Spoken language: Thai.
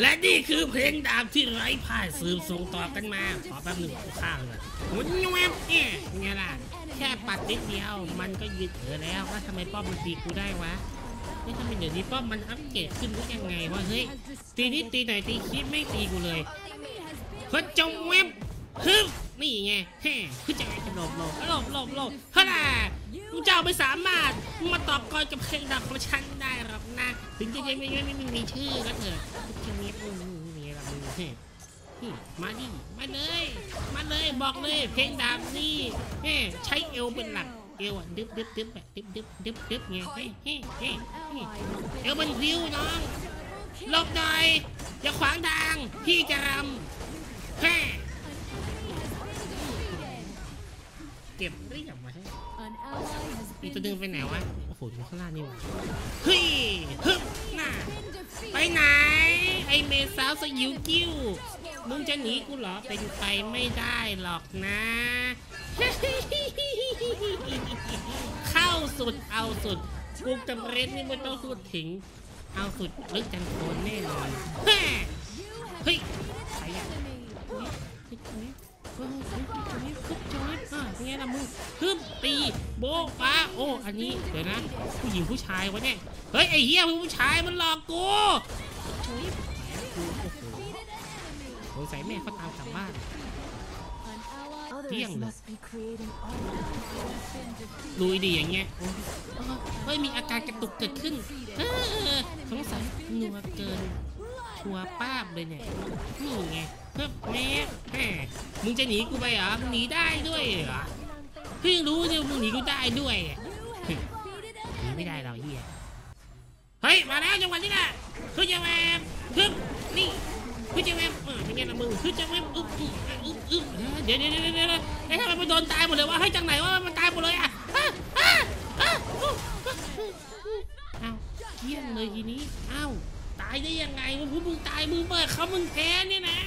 และนี่คือเพลงดาบที่ไร้พ่ายสืบส่งต่อกันมา ขอแป๊บหนึ่งข้างเลยหุ่นแวบเนี่ยไงล่ะแค่ปัดนิดเดียวมันก็ยืดเออแล้วแล้วทำไมป้อมมันตีกูได้วะเฮ้ยทำไมเดี๋ยวนี้ป้อมมันอัปเกรดขึ้นหรือยังไงวะเฮ้ยตีนิดตีไหนตีคิดไม่ตีกูเลยเฮ้ยจงเว็บฮึบนี่ไงแฮ่คือจะไงจะหลบหลบหลบหลบหลบเฮ้ยล่ะมึงเจ้า ไม่สามารถมาตอบกรกับเพลงดับของฉันได้หรอกนะ ถึงจะยังไม่ไม่ไม่มีชื่อก็เถอะทีนี้อืมมีอะไรมึงพี่มาดิ มาเลย มาเลยบอกเลย เพลงดาบนี่ใช้เอวเป็นหลักเอวอะดึบดึบดึบแบบดึบดึบดึบดึบไงเฮ้ยเฮ้เฮ้เอวมันพิ้วน้องหลบหน่อยอย่าขวางทางพี่จะรำแฮ่ เก็บเรียบมาให้อีกตัวหนึงไปไหนวะ โอ้โหอยู่ข้างล่างนี่หว่าเฮ้ยฮึบน่ะไปไหน ไอเมสาวสยิวกิ้ว มึงจะหนีกูเหรอ เป็นไปไม่ได้หรอกนะ เข้าสุดเอาสุดกูกับเรนนี่ไม่ต้องพูดถึง เอาสุดลึกจันโคนแน่นอนแฮ่เฮ้ยใครอะเฮ้ยเฮ้ยเฮ้ยเฮ้ย เฮ้ยเฮ้ยเฮ้ยเฮ้ยนะมึงฮึบตีโบะฟ้าโอ้อันนี้เดี๋ยวนะ ผู้หญิงผู้ชายวะเนี่ยเฮ้ยไอ้เหี้ยผู้ชายมันหลอกกูโอ้ยกูโหสงสัยแม่เขาตามกลับบ้าน Others must be creating art. ลุยดีอย่างเงี้ยโอ้ยเฮ้ยมีอาการกระตุกเกิดขึ้นเออสงสัยหนัวเกิน ชัวป้าบเลยเนี่ยนี่ไงเพิ่มแม่แม่มึงจะหนีกูไปเหรอมึงหนีได้ด้วยเหรอเพิ่งรู้เนี่ยมึงหนีกูได้ด้วยหนีไม่ได้เราเฮียเฮ้ยมาแล้วจังหวะนี้แหละคือจะแวบฮึบนี่คือจะแวบเออเป็นไงล่ะมึงคือจะแวบอึ๊บอึ๊บอึ๊บอึบเดี๋ยวเดี๋ยวเดี๋ยวเดี๋ยวเดี๋ยวเอ๊ะทำไมมันโดนตายหมดเลยวะเฮ้ยจังไหนวะมันตายหมดเลยอะอะอะอะอู้อ้าวเยี่ยมเลยทีนี้อ้าว ตายได้ยังไงมึงพูดมึงตายมึงเปิดเขามึงแพ้เนี่ยนะ